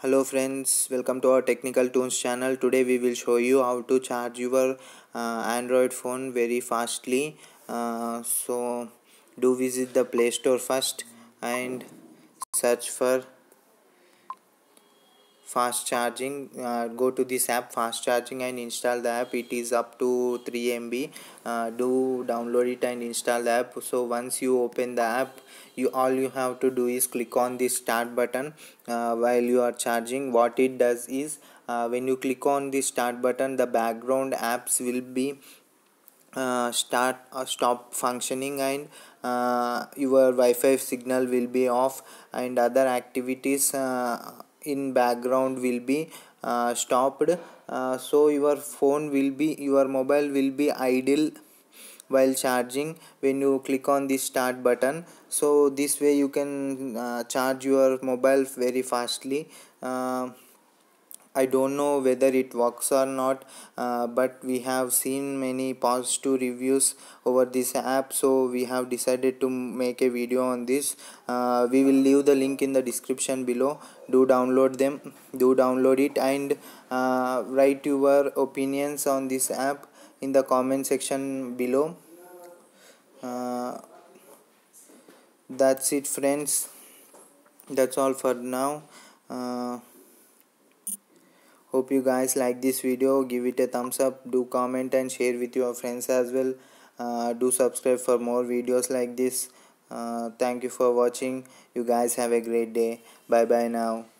hello friends welcome to our technical tunes channel. Today we will show you how to charge your uh, android phone very fastly. Uh, so do visit the play store first and search for fast charging uh, go to this app fast charging and install the app. It is up to 3 mb uh, do download it and install the app. So once you open the app you all you have to do is click on the start button uh, while you are charging. What it does is uh, when you click on the start button the background apps will be uh, start or uh, stop functioning and uh, your wi-fi signal will be off and other activities uh, in background will be uh, stopped. Uh, so your phone will be your mobile will be idle while charging when you click on the start button. So this way you can uh, charge your mobile very fastly. Uh, I don't know whether it works or not uh, but we have seen many positive reviews over this app so we have decided to make a video on this. Uh, we will leave the link in the description below. Do download them do download it and uh, write your opinions on this app in the comment section below. Uh, that's it friends. That's all for now. Uh, hope you guys like this video. Give it a thumbs up. Do comment and share with your friends as well. Uh, do subscribe for more videos like this. Uh, thank you for watching. You guys have a great day. Bye bye now